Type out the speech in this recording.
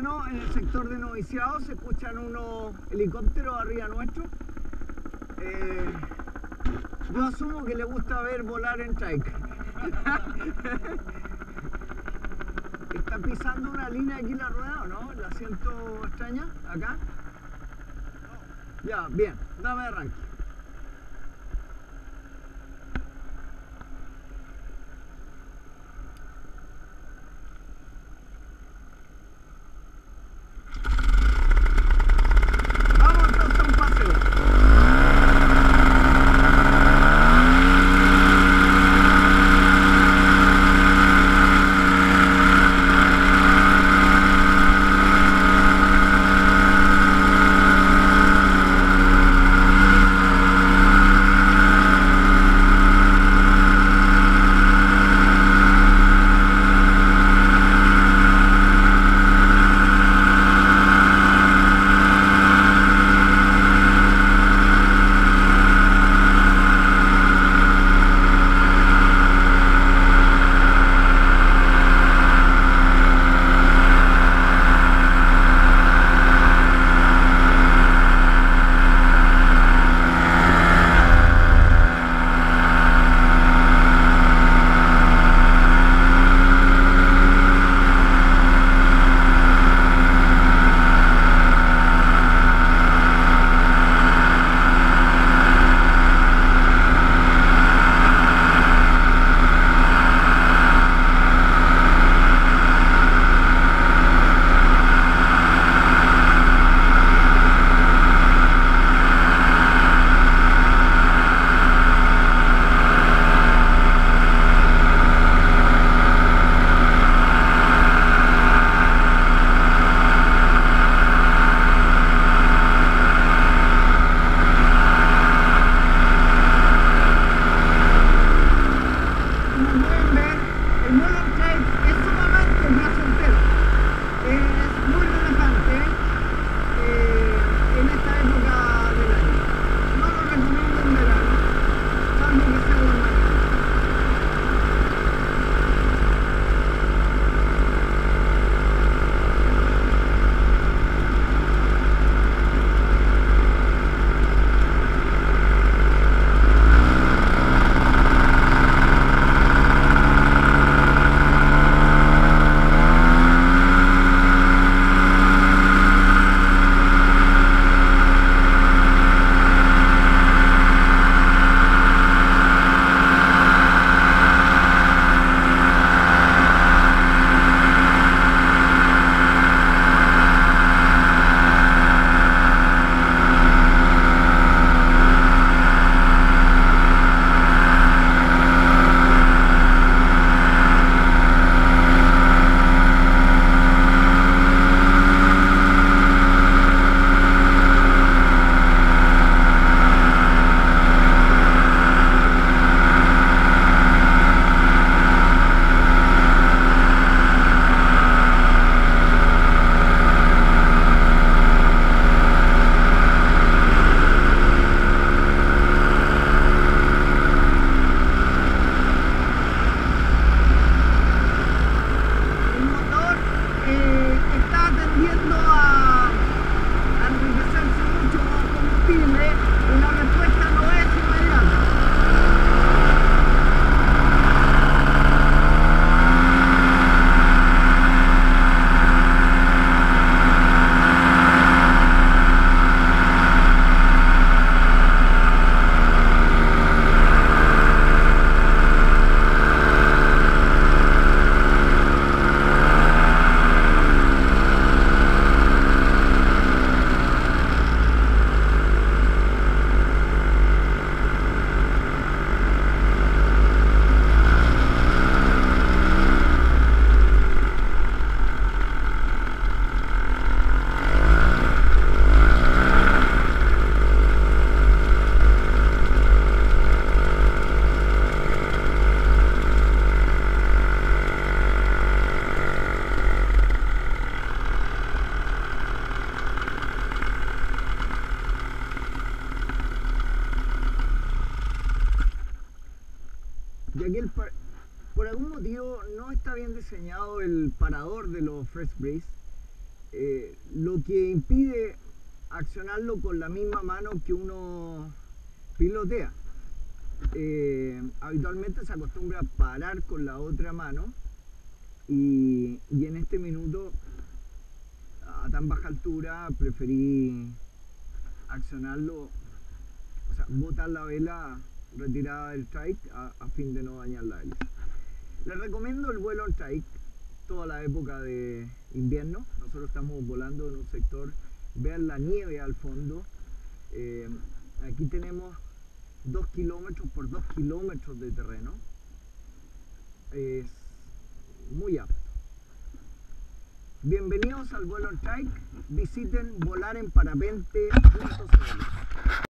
Bueno, en el sector de noviciado se escuchan unos helicópteros arriba nuestro. Eh, yo asumo que le gusta ver volar en trike. ¿Está pisando una línea aquí la rueda o no? ¿La siento extraña? ¿Acá? Ya, bien, dame arranque. Thank you. Por algún motivo no está bien diseñado el parador de los Fresh Breeze Eh, lo que impide accionarlo con la misma mano que uno pilotea. Eh, habitualmente se acostumbra a parar con la otra mano y, y, en este minuto a tan baja altura preferí accionarlo, o sea, botar la vela retirada del trike a, fin de no dañar la hélice. Les recomiendo el vuelo en trike toda la época de invierno. Nosotros estamos volando en un sector, vean la nieve al fondo. Eh, aquí tenemos 2 kilómetros por 2 kilómetros de terreno. Es muy apto. Bienvenidos al vuelo en trike. Visiten volarenparapente.cl.